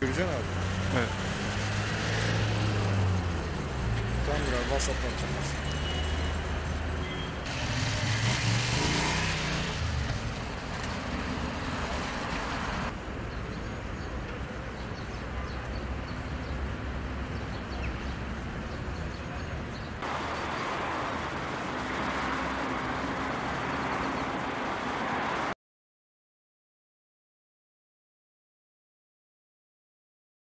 Göreceksin abi. Evet. Tamamdır abi WhatsApp'tan atacağım.